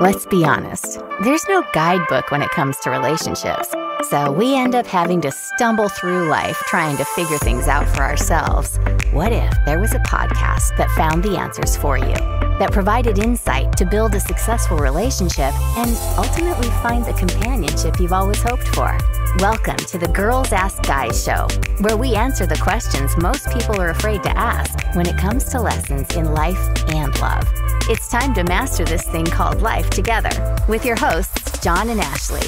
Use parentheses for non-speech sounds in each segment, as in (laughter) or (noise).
Let's be honest, there's no guidebook when it comes to relationships. So we end up having to stumble through life trying to figure things out for ourselves. What if there was a podcast that found the answers for you, that provided insight to build a successful relationship and ultimately find the companionship you've always hoped for? Welcome to the Girls Ask Guys show, where we answer the questions most people are afraid to ask when it comes to lessons in life and love. It's time to master this thing called life together with your hosts, John and Ashley.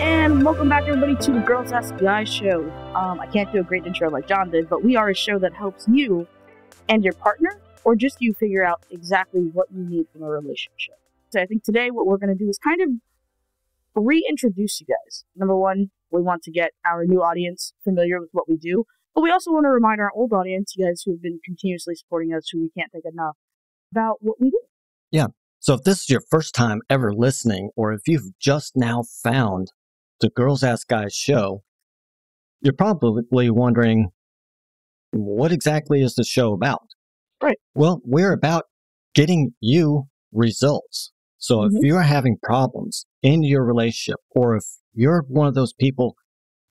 And welcome back, everybody, to the Girls Ask Guys show. Um, I can't do a great intro like John did, but we are a show that helps you and your partner, or just you, figure out exactly what you need from a relationship. So I think today what we're going to do is kind of reintroduce you guys. Number one, we want to get our new audience familiar with what we do, but we also want to remind our old audience, you guys who have been continuously supporting us, who we can't thank enough, about what we do. Yeah. So if this is your first time ever listening, or if you've just now found the Girls Ask Guys show, you're probably wondering, what exactly is the show about? Right. Well, we're about getting you results. So mm-hmm. if you're having problems in your relationship, or if you're one of those people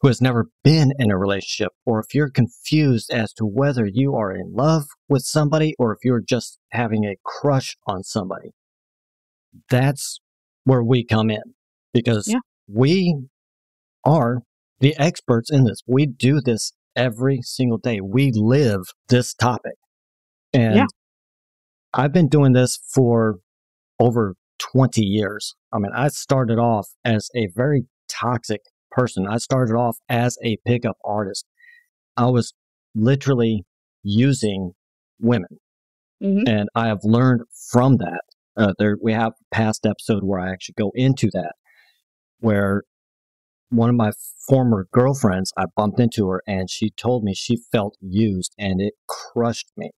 who has never been in a relationship, or if you're confused as to whether you are in love with somebody or if you're just having a crush on somebody, that's where we come in because yeah. we are the experts in this. We do this every single day. We live this topic. And yeah. I've been doing this for over 20 years. I mean, I started off as a very toxic person. I started off as a pickup artist. I was literally using women. Mm-hmm. And I have learned from that. Uh, there, we have past episode where I actually go into that, where one of my former girlfriends, I bumped into her and she told me she felt used and it crushed me.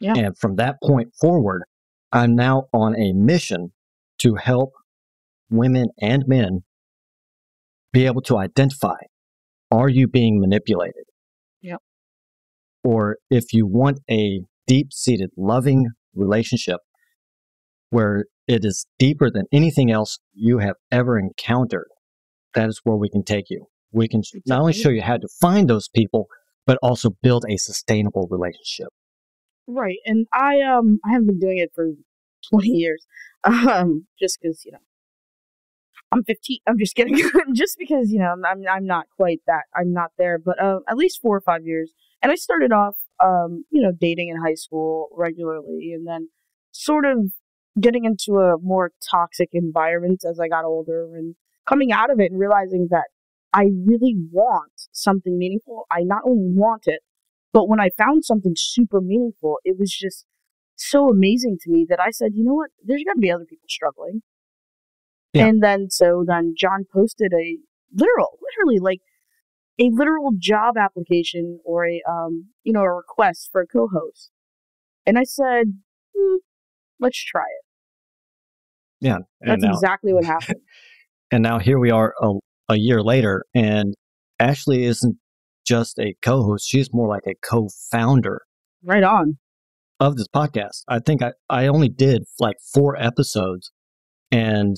Yeah. And from that point forward, I'm now on a mission to help women and men be able to identify are you being manipulated? Yep. Or if you want a deep seated, loving relationship where it is deeper than anything else you have ever encountered, that is where we can take you. We can not only show you how to find those people, but also build a sustainable relationship. Right. And I um I haven't been doing it for 20 years. (laughs) Um just cuz, you know, I'm 15. I'm just kidding. (laughs) just because, you know, I'm I'm not quite that. I'm not there, but uh, at least 4 or 5 years. And I started off um, you know, dating in high school regularly and then sort of getting into a more toxic environment as I got older and coming out of it and realizing that I really want something meaningful. I not only want it, but when I found something super meaningful, it was just so amazing to me that I said, you know what? There's got to be other people struggling. Yeah. And then, so then John posted a literal, literally like a literal job application or a, um, you know, a request for a co-host. And I said, hmm, let's try it. Yeah. That's now, exactly what happened. (laughs) And now here we are a, a year later, and Ashley isn't just a co host, she's more like a co founder. Right on. Of this podcast. I think I, I only did like four episodes. And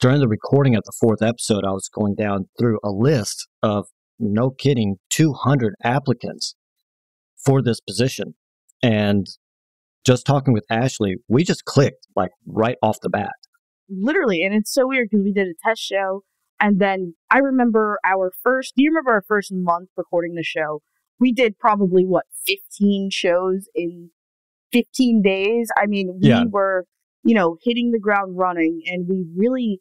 during the recording of the fourth episode, I was going down through a list of, no kidding, 200 applicants for this position. And just talking with Ashley, we just clicked like right off the bat literally, and it's so weird because we did a test show, and then I remember our first. Do you remember our first month recording the show? We did probably what fifteen shows in fifteen days. I mean, we yeah. were you know hitting the ground running, and we really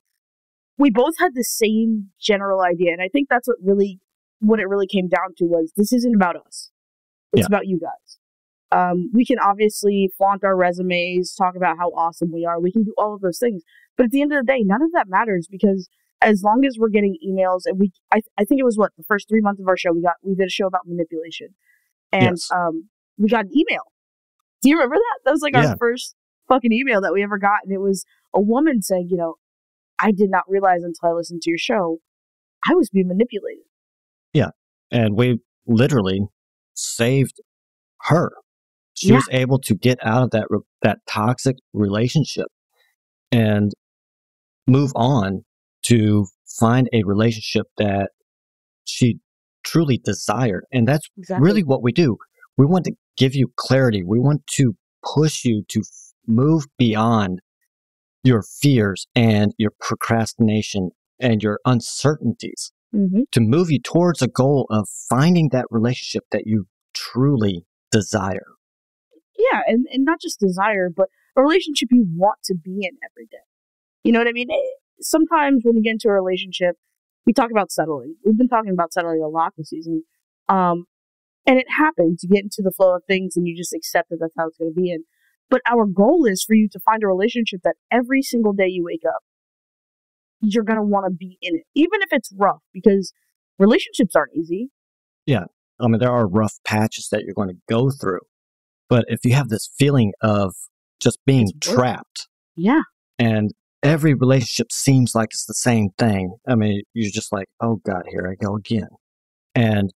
we both had the same general idea, and I think that's what really what it really came down to was this isn't about us. It's yeah. about you guys. Um, we can obviously flaunt our resumes, talk about how awesome we are. We can do all of those things. But at the end of the day, none of that matters because as long as we're getting emails and we, I, I think it was what the first three months of our show, we got, we did a show about manipulation and, yes. um, we got an email. Do you remember that? That was like yeah. our first fucking email that we ever got. And it was a woman saying, you know, I did not realize until I listened to your show, I was being manipulated. Yeah. And we literally saved her she yeah. was able to get out of that that toxic relationship and move on to find a relationship that she truly desired. And that's Exactly. really what we do. We want to give you clarity. We want to push you to f- move beyond your fears and your procrastination and your uncertainties hmm to move you towards a goal of finding that relationship that you truly desire. Yeah, and, and not just desire, but a relationship you want to be in every day. You know what I mean? Eh, Sometimes when you get into a relationship, we talk about settling. We've been talking about settling a lot this season. Um, and it happens. You get into the flow of things and you just accept that that's how it's going to be. And but our goal is for you to find a relationship that every single day you wake up, you're going to want to be in it, even if it's rough, because relationships aren't easy. Yeah. I mean, there are rough patches that you're going to go through, but if you have this feeling of just being trapped Yeah, and every relationship seems like it's the same thing, I mean, you're just like, oh God, here I go again. And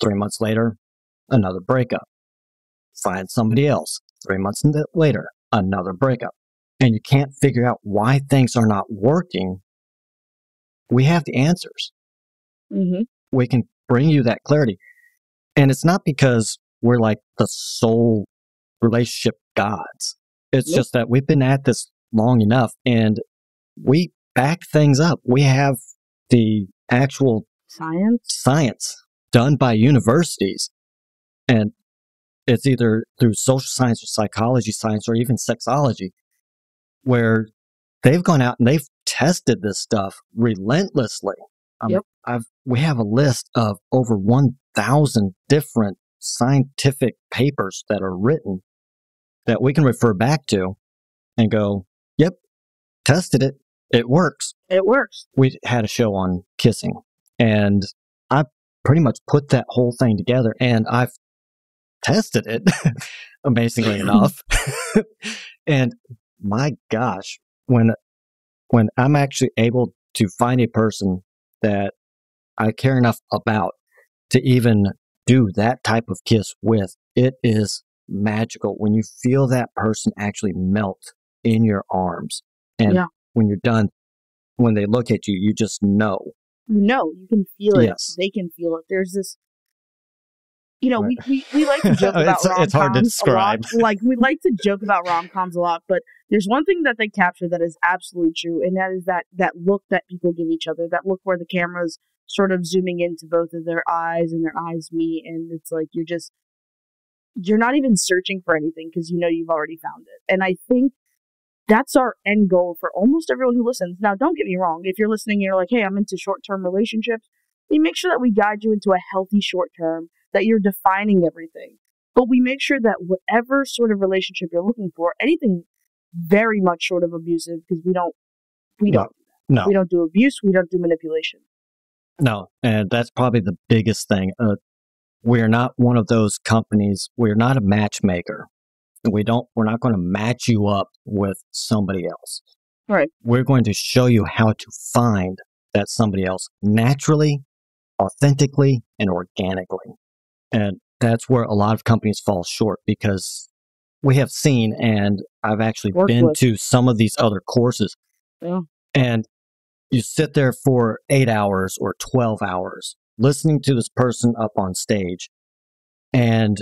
three months later, another breakup. Find somebody else. Three months later, another breakup. And you can't figure out why things are not working. We have the answers. hmm we can bring you that clarity. And it's not because we're like the sole relationship gods. It's Nope. just that we've been at this long enough and we back things up. We have the actual science. science done by universities. And it's either through social science or psychology science or even sexology, where they've gone out and they've tested this stuff relentlessly. Mean, Yep. I've, we have a list of over 1,000 different scientific papers that are written that we can refer back to and go, yep, tested it. It works It works. we had a show on kissing and I pretty much put that whole thing together and I've tested it (laughs) amazingly enough. (laughs) and my gosh, when when I'm actually able to find a person that I care enough about to even do that type of kiss with, it is magical when you feel that person actually melt in your arms. And Yeah. when you're done, when they look at you, you just know. you know, you can feel it. Yes. They can feel it. There's this, you know, Right. we, we, we like to (laughs) joke about It's- rom-coms it's hard to a lot. describe. Like we like to joke about rom coms a lot, but there's one thing that they capture that is absolutely true, and that is that that look that people give each other. That look where the camera's sort of zooming into both of their eyes, and their eyes meet, and it's like you're just you're not even searching for anything because you know you've already found it. And I think that's our end goal for almost everyone who listens. Now, don't get me wrong. If you're listening and you're like, hey, I'm into short term relationships, we make sure that we guide you into a healthy short term, that you're defining everything. But we make sure that whatever sort of relationship you're looking for, anything very much short of abusive, because we don't, we No. don't, No, we don't do abuse, we don't do manipulation. no. And that's probably the biggest thing. Uh, we're not one of those companies. We're not a matchmaker. We don't, we're not going to match you up with somebody else. Right. We're going to show you how to find that somebody else naturally, authentically, and organically. And that's where a lot of companies fall short because we have seen, and I've actually been with. to some of these other courses, Yeah. and you sit there for eight hours or 12 hours listening to this person up on stage, and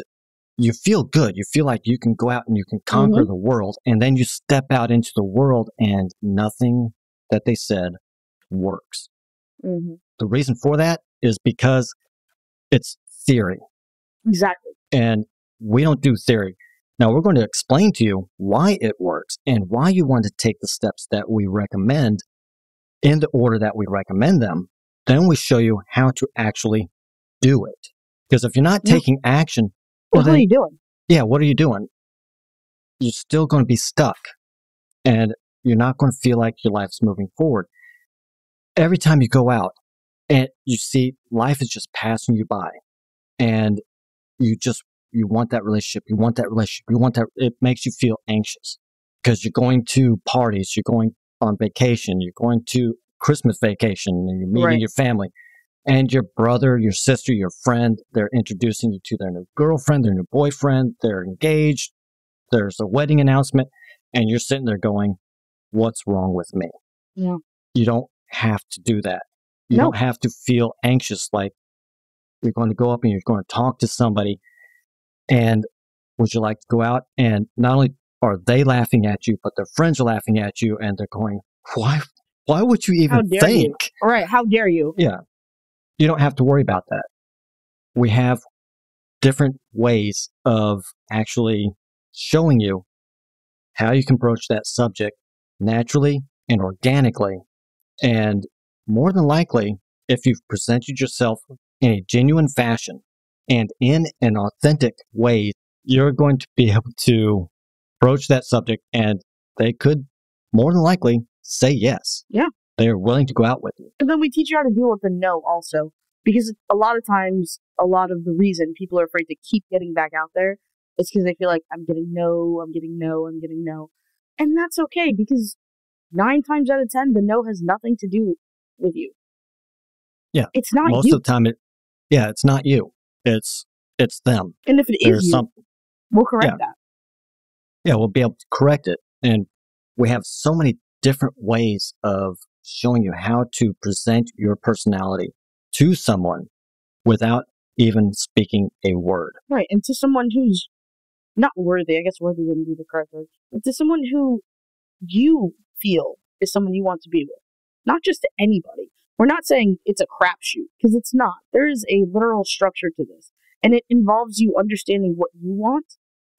you feel good. You feel like you can go out and you can conquer the world, and then you step out into the world, and nothing that they said works. hmm The reason for that is because it's theory Exactly. and we don't do theory. Now we're going to explain to you why it works and why you want to take the steps that we recommend in the order that we recommend them. Then we show you how to actually do it. Because if you're not Yeah. taking action, Well, well what are you doing? yeah, what are you doing? You're still going to be stuck and you're not going to feel like your life's moving forward. Every time you go out and you see life is just passing you by and you just, you want that relationship, you want that relationship, you want that, it makes you feel anxious because you're going to parties, you're going on vacation, you're going to Christmas vacation and you're meeting Right. your family and your brother, your sister, your friend, they're introducing you to their new girlfriend, their new boyfriend, they're engaged, there's a wedding announcement, and you're sitting there going, what's wrong with me. Yeah. You don't have to do that. You No. don't have to feel anxious like you're going to go up and you're going to talk to somebody and would you like to go out and not only are they laughing at you, but their friends are laughing at you and they're going, why, why would you even dare you. think? All right, how dare you? Yeah. You don't have to worry about that. We have different ways of actually showing you how you can broach that subject naturally and organically. And more than likely, if you've presented yourself in a genuine fashion and in an authentic way, you're going to be (laughs) able to broach that subject and they could more than likely say yes. Yeah. They're willing to go out with you. And then we teach you how to deal with the no also. Because a lot of times, a lot of the reason people are afraid to keep getting back out there is because they feel like, I'm getting no, I'm getting no, I'm getting no. And that's okay because nine times out of ten, the no has nothing to do with you. Yeah. It's not most you. of the time it yeah it's not you it's it's them and if it is there's you, some we'll correct yeah. that. yeah we'll be able to correct it and we have so many different ways of showing you how to present your personality to someone without even speaking a word Right. And to someone who's not worthy, I guess worthy wouldn't be the correct word, but to someone who you feel is someone you want to be with, not just to anybody. We're not saying it's a crapshoot because it's not. There is a literal structure to this, and it involves you understanding what you want,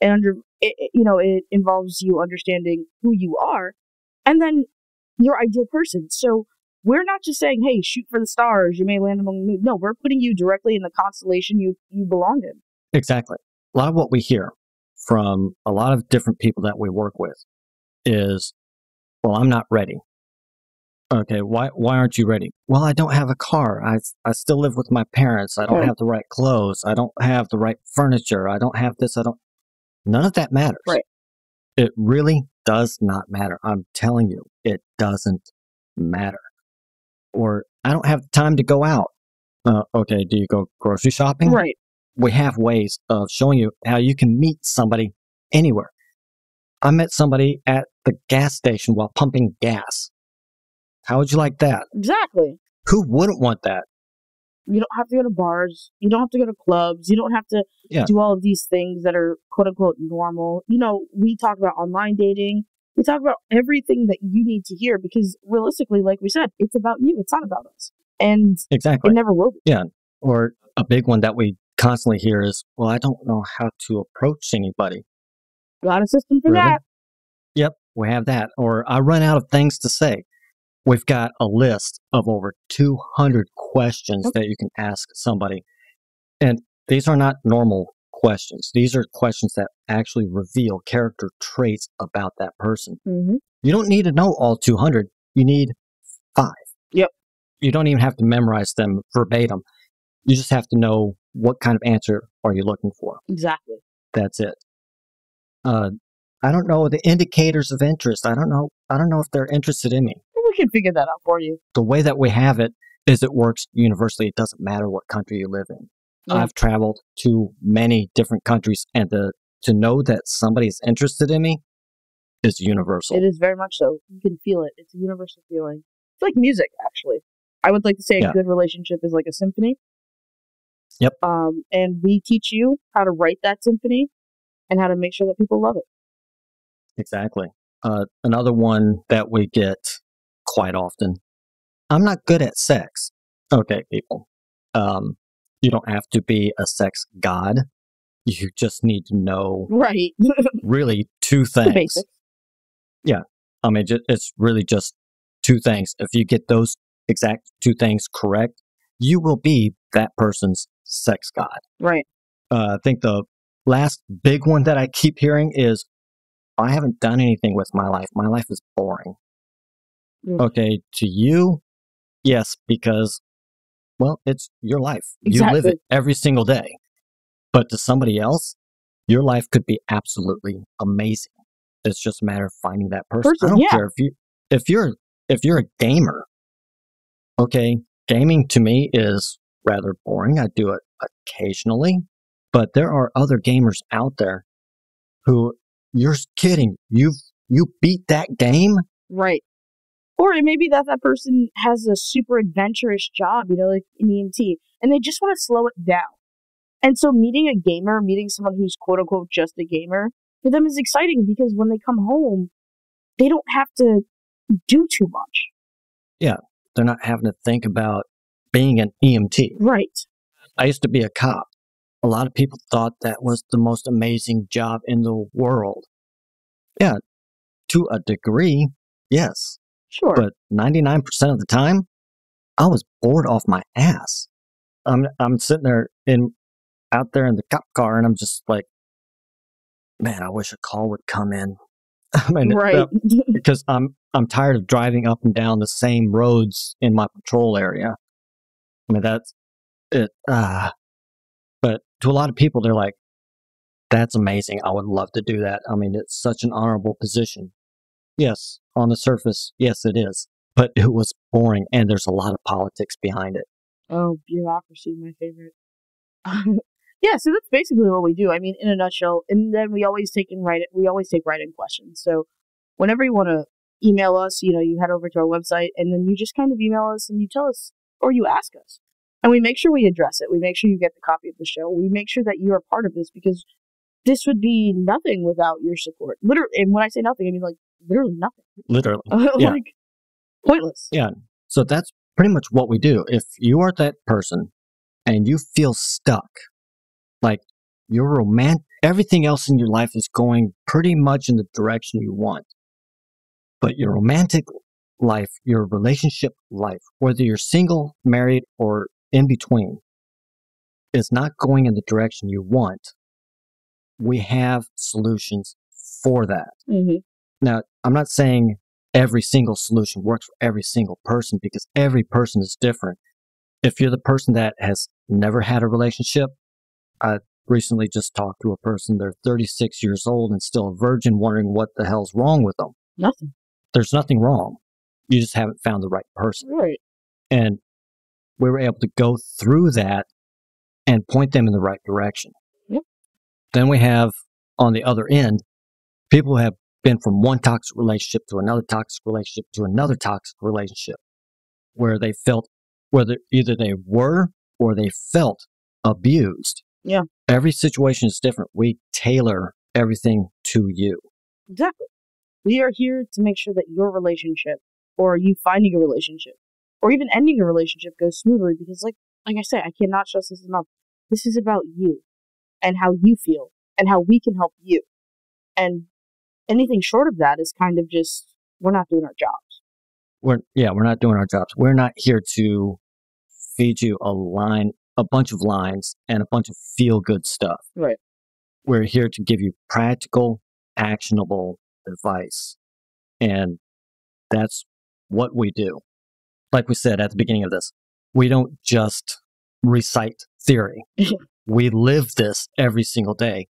and under it, you know it involves you understanding who you are, and then your ideal person. So we're not just saying, "Hey, shoot for the stars. You may land among the moon." No, we're putting you directly in the constellation you you belong in. exactly a lot of what we hear from a lot of different people that we work with is well i'm not ready okay why why aren't you ready? Well i don't have a car. I i still live with my parents. I don't Right. have the right clothes. I don't have the right furniture. I don't have this. I don't none of that matters. Right. it really does not matter. I'm telling you it doesn't matter. Or i don't have time to go out. Uh, okay do you go grocery shopping? Right. we have ways of showing you how you can meet somebody anywhere. I met somebody at the gas station while pumping gas. How would you like that? Exactly. Who wouldn't want that? You don't have to go to bars. You don't have to go to clubs. You don't have to Yeah. do all of these things that are quote unquote normal. You know, we talk about online dating. We talk about everything that you need to hear because realistically, like we said, it's about you. It's not about us. And Exactly. it never will be. Yeah. Or a big one that we constantly hear is, well, I don't know how to approach anybody. Got a system for Really? that. Yep, we have that. Or I run out of things to say. We've got a list of over 200 questions that you can ask somebody. And these are not normal questions. These are questions that actually reveal character traits about that person. Mm-hmm. You don't need to know all 200. You need five. Yep. You don't even have to memorize them verbatim. You just have to know what kind of answer are you looking for. Exactly. That's it. Uh, I don't know the indicators of interest. I don't know. I don't know if they're interested in me. Can figure that out for you. The way that we have it is it works universally. It doesn't matter what country you live in. Yeah. I've traveled to many different countries, and the, to know that somebody's interested in me is universal. It is very much so. You can feel it. It's a universal feeling. It's like music, actually. I would like to say a good relationship is like a symphony. Yep. Um, and we teach you how to write that symphony and how to make sure that people love it. Exactly. Uh, another one that we get quite often. I'm not good at sex. Okay, people. Um, you don't have to be a sex god. You just need to know Right. (laughs) really two things. Yeah, I mean, it's really just two things. If you get those exact two things correct, you will be that person's sex god. Right. Uh, I think the last big one that I keep hearing is, I haven't done anything with my life. My life is boring. Mm. Okay, to you, yes, because, well, it's your life. You live it every single day. But to somebody else, your life could be absolutely amazing. It's just a matter of finding that person. Person, I don't yeah. care if you if you're if you're a gamer. Okay, gaming to me is rather boring. I do it occasionally, but there are other gamers out there who you're kidding. You've you beat that game Right. Or it may be that that person has a super adventurous job, you know, like in EMT, and they just want to slow it down. And so meeting a gamer, meeting someone who's quote unquote just a gamer, for them is exciting because when they come home, they don't have to do too much. Yeah. They're not having to think about being an EMT. Right. I used to be a cop. A lot of people thought that was the most amazing job in the world. Yeah, to a degree, yes. Sure. But 99% of the time, I was bored off my ass. I'm, I'm sitting there in, out there in the cop car and I'm just like, man, I wish a call would come in. (laughs) I mean, right. uh, because I'm, I'm tired of driving up and down the same roads in my patrol area. I mean, that's it. Uh, but to a lot of people, they're like, that's amazing. I would love to do that. I mean, it's such an honorable position. Yes, on the surface, yes, it is. But it was boring, and there's a lot of politics behind it. Oh, bureaucracy, my favorite. (laughs) yeah, so that's basically what we do. I mean, in a nutshell, and then we always take in write we always take write in questions. So whenever you want to email us, you know, you head over to our website, and then you just kind of email us and you tell us, or you ask us, and we make sure we address it. We make sure you get the copy of the show. We make sure that you are part of this because this would be nothing without your support. Literally, and when I say nothing, I mean like literally nothing. Literally. (laughs) yeah. like pointless. Yeah. So that's pretty much what we do. If you are that person and you feel stuck, like your romantic, everything else in your life is going pretty much in the direction you want, but your romantic life, your relationship life, whether you're single, married, or in between, is not going in the direction you want, we have solutions for that. Mm-hmm. Now, I'm not saying every single solution works for every single person because every person is different. If you're the person that has never had a relationship, I recently just talked to a person, they're 36 years old and still a virgin, wondering what the hell's wrong with them. Nothing. There's nothing wrong. You just haven't found the right person. Right. And we were able to go through that and point them in the right direction. Yep. Then we have on the other end people who have been from one toxic relationship to another toxic relationship to another toxic relationship where they felt whether either they were or they felt abused. Yeah. Every situation is different. We tailor everything to you. Exactly. We are here to make sure that your relationship or you finding a relationship or even ending a relationship goes smoothly because like like I say, I cannot stress this enough. This is about you and how you feel and how we can help you. And anything short of that is kind of just we're not doing our jobs. We're yeah, we're not doing our jobs. We're not here to feed you a line, a bunch of lines and a bunch of feel good stuff. Right. We're here to give you practical, actionable advice. And that's what we do. Like we said at the beginning of this, we don't just recite theory. (laughs) we live this every single day.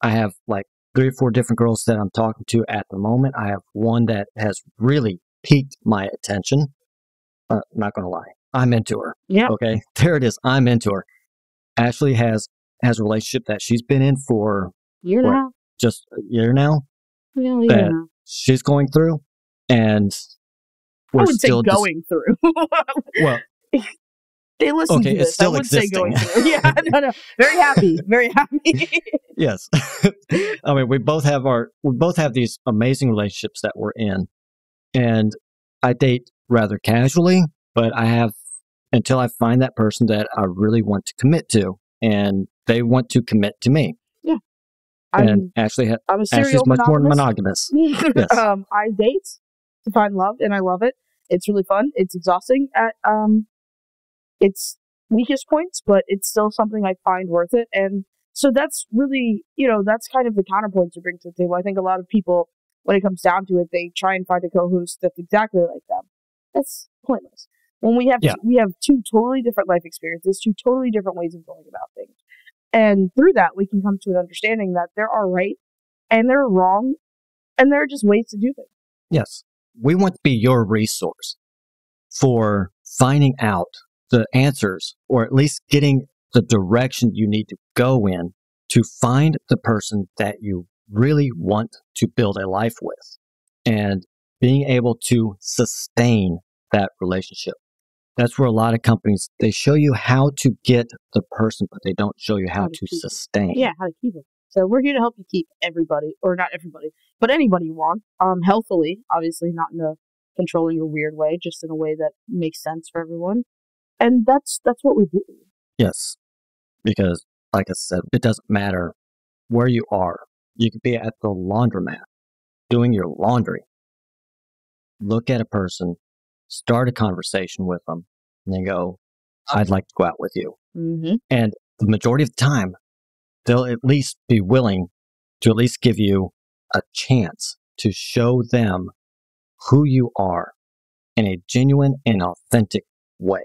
I have like three or four different girls that I'm talking to at the moment. I have one that has really piqued my attention. Uh, not going to lie. I'm into her. Yeah. Okay. (laughs) There it is. I'm into her. Ashley has, has a relationship that she's been in for Year what, now. just a year now Yeah, that now. she's going through. And I we're would say still dis- going through. (laughs) well, (laughs) they listen Okay, to it's this. still I would say going through. (laughs) Yeah, no, no. Very happy. Very happy. (laughs) yes. (laughs) I mean, we both have our, we both have these amazing relationships that we're in. And I date rather casually, but I have until I find that person that I really want to commit to and they want to commit to me. I'm, and Ashley, ha- I'm a Ashley's much more monogamous. monogamous. Yes. um, I date to find love, and I love it. It's really fun. It's exhausting at um, its weakest points, but it's still something I find worth it. And so that's really, you know, that's kind of the counterpoint to bring to the table. I think a lot of people, when it comes down to it, they try and find a co-host that's exactly like them. That's pointless. When we have Yeah. we have two totally different life experiences, two totally different ways of going about things. And through that, we can come to an understanding that there are right and there are wrong, and there are just ways to do things. Yes. We want to be your resource for finding out the answers or at least getting the direction you need to go in to find the person that you really want to build a life with. And being able to sustain that relationship. That's where a lot of companies they show you how to get the person, but they don't show you how, How to, to it. sustain. Yeah, how to keep them. So we're here to help you keep everybody, or not everybody, but anybody you want, um, healthily. Obviously, not in a controlling or weird way, just in a way that makes sense for everyone. And that's that's what we do. Yes. Because, like I said, it doesn't matter where you are. You could be at the laundromat doing your laundry. Look at a person, start a conversation with them, and they go, I'd like to go out with you. Mm-hmm. And the majority of the time, they'll at least be willing to at least give you a chance to show them who you are in a genuine and authentic way.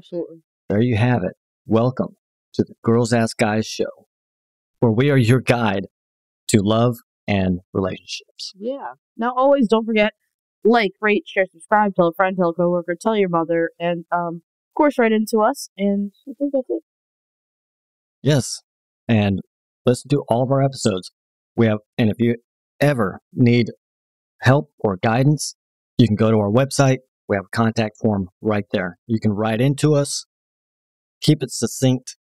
Absolutely. There you have it. Welcome to the Girls Ask Guys show, where we are your guide to love and relationships. Yeah. Now, always don't forget like, rate, share, subscribe, tell a friend, tell a coworker, tell your mother, and um, of course, write into us. And I think that's it. Yes. And listen to all of our episodes. We have, and if you ever need help or guidance, you can go to our website. We have a contact form right there. You can write into us, keep it succinct,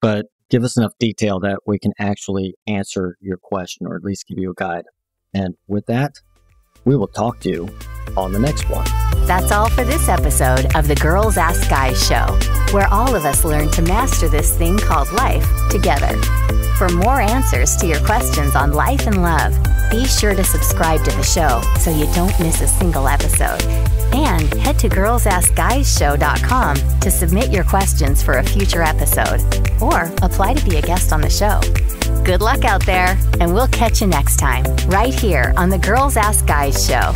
but give us enough detail that we can actually answer your question or at least give you a guide. And with that, we will talk to you on the next one. That's all for this episode of the Girls Ask Guys show, where all of us learn to master this thing called life together. For more answers to your questions on life and love, be sure to subscribe to the show so you don't miss a single episode. And head to girlsaskguyshow.com to submit your questions for a future episode or apply to be a guest on the show. Good luck out there, and we'll catch you next time, right here on the Girls Ask Guys show.